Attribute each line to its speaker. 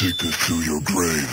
Speaker 1: Take this to your grave.